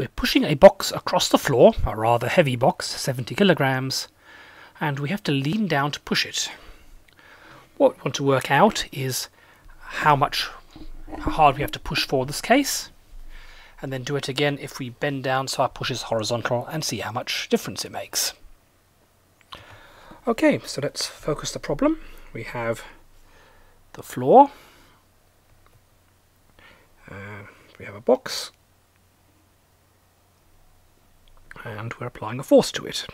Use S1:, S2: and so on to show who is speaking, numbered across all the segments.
S1: We're pushing a box across the floor, a rather heavy box, 70 kilograms, and we have to lean down to push it. What we want to work out is how much how hard we have to push for this case, and then do it again if we bend down so our push is horizontal and see how much difference it makes. Okay, so let's focus the problem. We have the floor, uh, we have a box, and we're applying a force to it.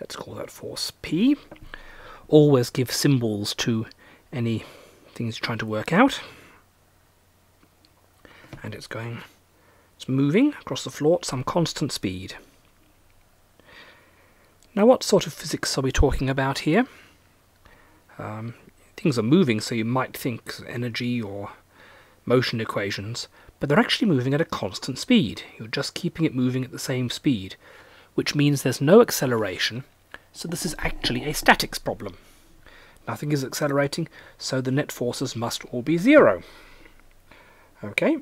S1: Let's call that force P. Always give symbols to any things you're trying to work out. And it's going, it's moving across the floor at some constant speed. Now what sort of physics are we talking about here? Um, things are moving so you might think energy or motion equations, but they're actually moving at a constant speed. You're just keeping it moving at the same speed, which means there's no acceleration, so this is actually a statics problem. Nothing is accelerating, so the net forces must all be zero. Okay,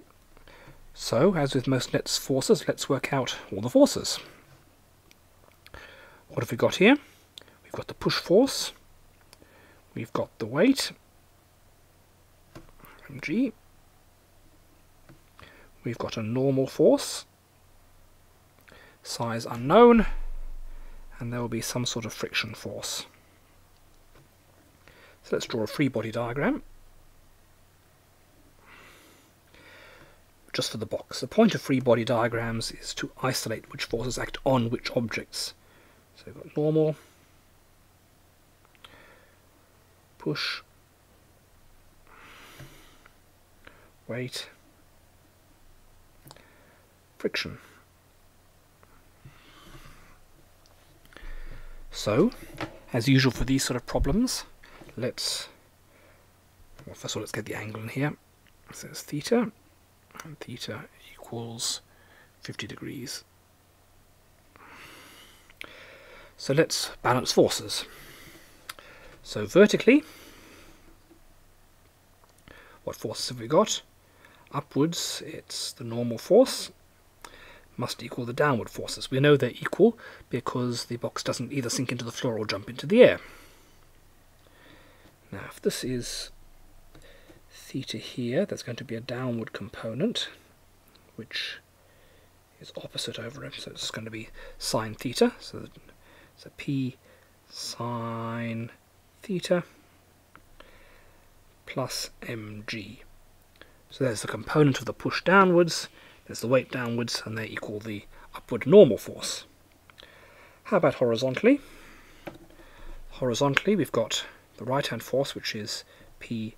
S1: so as with most net forces, let's work out all the forces. What have we got here? We've got the push force, we've got the weight, mg, we've got a normal force, size unknown, and there will be some sort of friction force. So let's draw a free body diagram. Just for the box. The point of free body diagrams is to isolate which forces act on which objects. So we've got normal, push, weight, friction. So, as usual for these sort of problems, let's, well first of all let's get the angle in here. So theta, and theta equals 50 degrees. So let's balance forces. So vertically, what forces have we got? Upwards, it's the normal force, must equal the downward forces. We know they're equal because the box doesn't either sink into the floor or jump into the air. Now if this is theta here, there's going to be a downward component which is opposite over it, so it's going to be sine theta, so so p sine theta plus mg. So there's the component of the push downwards, there's the weight downwards, and they equal the upward normal force. How about horizontally? Horizontally, we've got the right-hand force, which is P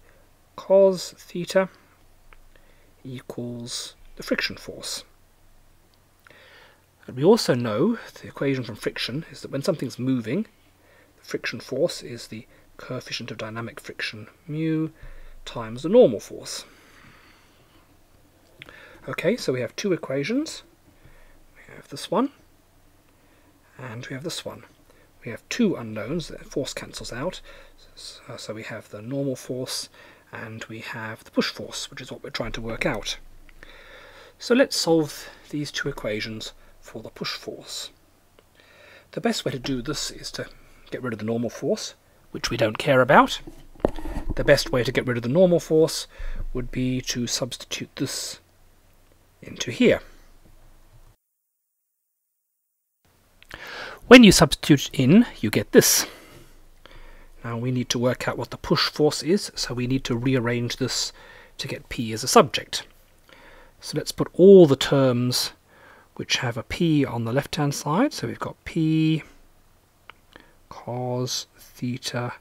S1: cos theta equals the friction force. And we also know the equation from friction is that when something's moving, the friction force is the coefficient of dynamic friction mu times the normal force. Okay, so we have two equations. We have this one, and we have this one. We have two unknowns, the force cancels out, so, so we have the normal force and we have the push force, which is what we're trying to work out. So let's solve these two equations for the push force. The best way to do this is to get rid of the normal force, which we don't care about. The best way to get rid of the normal force would be to substitute this into here. When you substitute in, you get this. Now we need to work out what the push force is, so we need to rearrange this to get P as a subject. So let's put all the terms which have a P on the left-hand side. So we've got P cos theta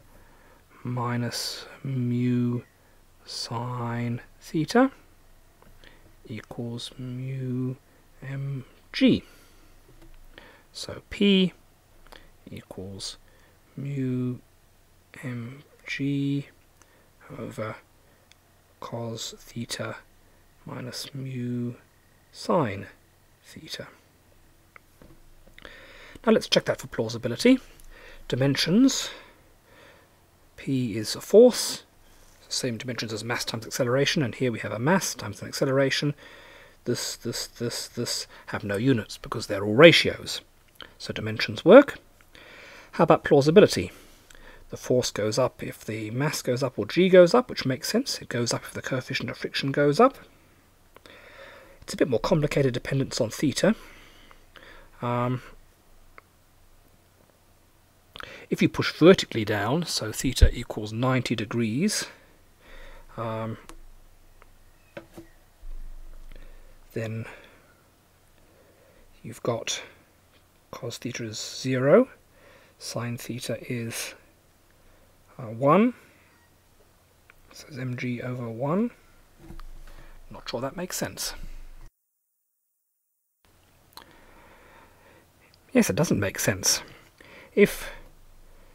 S1: minus mu sine theta equals mu mg. So P equals mu mg over cos theta minus mu sine theta. Now let's check that for plausibility. Dimensions, P is a force, same dimensions as mass times acceleration, and here we have a mass times an acceleration. this, this, this, this have no units because they're all ratios. So dimensions work. How about plausibility? The force goes up if the mass goes up or g goes up, which makes sense. It goes up if the coefficient of friction goes up. It's a bit more complicated dependence on theta. Um, if you push vertically down, so theta equals 90 degrees, um, then you've got cos theta is 0, sine theta is uh, 1, so it's mg over 1. Not sure that makes sense. Yes, it doesn't make sense. If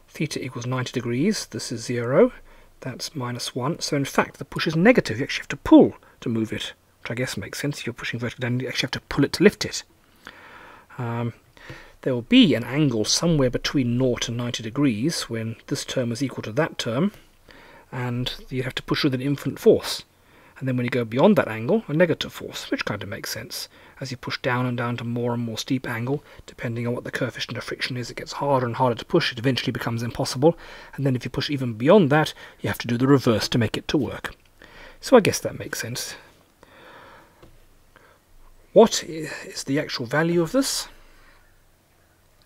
S1: theta equals 90 degrees, this is 0, that's minus 1. So in fact, the push is negative. You actually have to pull to move it, which I guess makes sense. If you're pushing vertically down, you actually have to pull it to lift it. Um, there will be an angle somewhere between 0 and 90 degrees when this term is equal to that term, and you have to push with an infinite force. And then when you go beyond that angle, a negative force, which kind of makes sense. As you push down and down to more and more steep angle, depending on what the coefficient of friction is, it gets harder and harder to push. It eventually becomes impossible. And then if you push even beyond that, you have to do the reverse to make it to work. So I guess that makes sense. What is the actual value of this?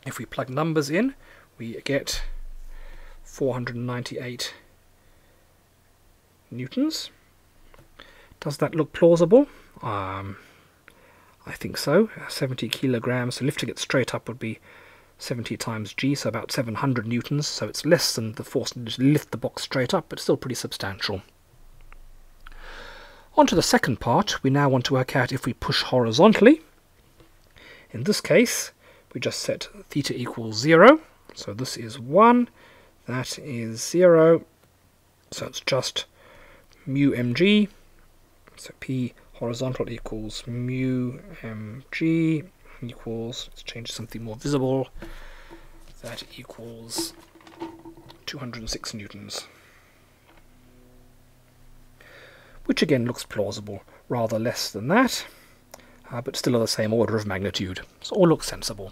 S1: If we plug numbers in, we get 498 newtons. Does that look plausible? Um, I think so. 70 kilograms, so lifting it straight up would be 70 times g, so about 700 newtons, so it's less than the force to lift the box straight up, but still pretty substantial. On to the second part, we now want to work out if we push horizontally. In this case, we just set theta equals 0, so this is 1, that is 0, so it's just mu mg so P horizontal equals mu mg equals, let's change something more visible, that equals 206 newtons. Which again looks plausible, rather less than that, uh, but still of the same order of magnitude. So all looks sensible.